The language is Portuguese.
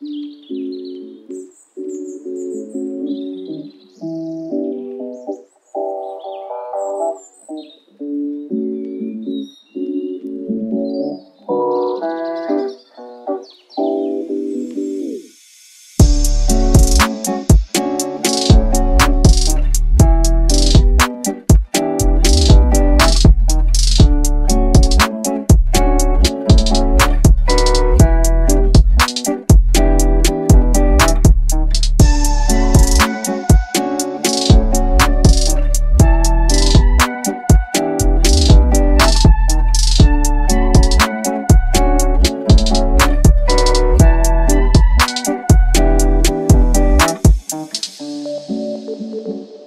Música Música